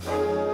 Bye.